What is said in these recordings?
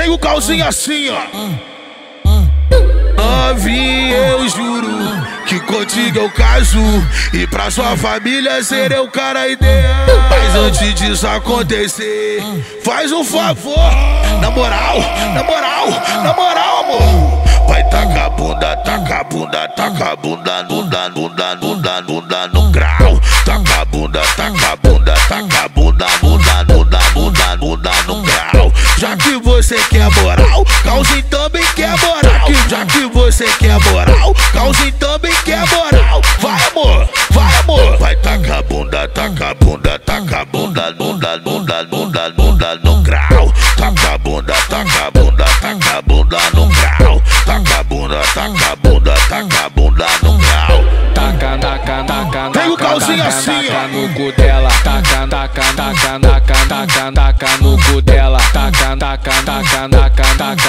Tem o calzinho assim, ó. Novinha, eu juro que contigo eu caso. E pra sua família serei o cara ideal. Mas antes disso acontecer Faz um favor. Na moral, na moral, na moral amor. Vai tacar bunda, taca bunda, taca a bunda Bunda, bunda, bunda, bunda no grau. Taca bunda, taca bunda, taca Bunda, Já que você quer moral Calzinho também quer moral já que você quer moral, Calzinho também quer moral. Vai amor, vai amor. Vai tacar a bunda, taca a bunda, taca a bunda, bunda, bunda, bunda, bunda no grau. Taca a bunda, taca a bunda, taca a bunda no grau. Taca a bunda, taca a bunda, taca a bunda no grau. Taca, taca, taca, Tem o calzinho assim, ó. no cu dela. Taca, taca, taca, taca, taca, taca no cu dela.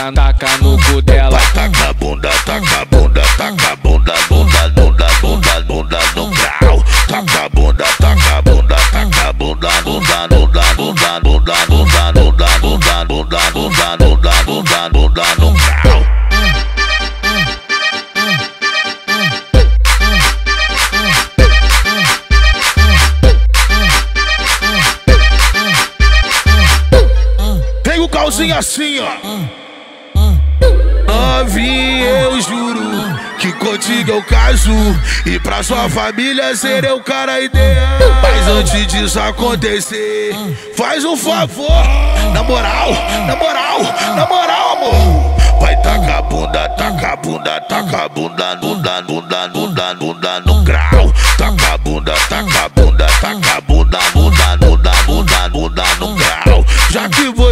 Taca, taca, no cu dela. Taca bunda, taca bunda, taca bunda, bunda, bunda, bunda, bunda no grau. Taca bunda, taca bunda, taca bunda, bunda, bunda, bunda, bunda, bunda, bunda, bunda, bunda, bunda, bunda, bunda, bunda no grau. O calzinho assim, ó. Novinha, eu juro que contigo eu caso. E pra sua família serei o cara ideal. Mas antes disso acontecer Faz um favor. Na moral, na moral, na moral amor. Vai tacar a bunda, taca a bunda, taca a bunda Bunda, bunda, bunda, bunda no grau. Taca a bunda, taca a bunda,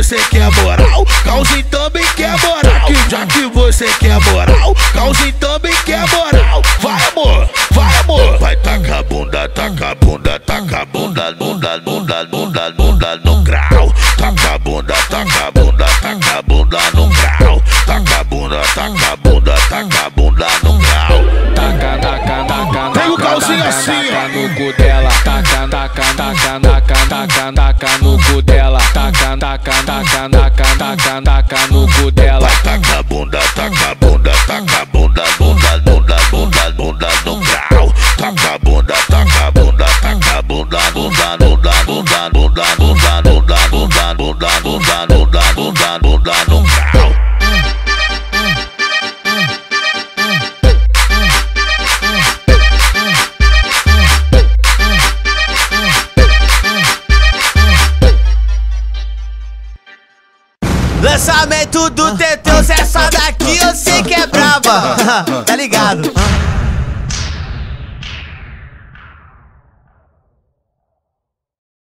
você quer moral Calzinho também quer moral já que você quer moral, Calzinho também quer moral. Vai amor, vai amor. Vai tacar a bunda, taca bunda, taca bunda, bunda, bunda, bunda, bunda no grau. Taca bunda, taca bunda, taca bunda no grau. Taca bunda, taca bunda, assim, ó. no cu dela. Taca, taca, taca, taca, taca, taca no cu dela. Taca, taca, taca, taca, taca, taca no cu dela. Taca bunda, taca bunda, taca bunda, bunda, bunda, bunda, bunda no grau. Taca bunda, taca bunda, taca a bunda, bunda, bunda, bunda, bunda, bunda, bunda, bunda, bunda, bunda, bunda, bunda, bunda Lançamento do Teteus, essa daqui eu sei que é braba. tá ligado?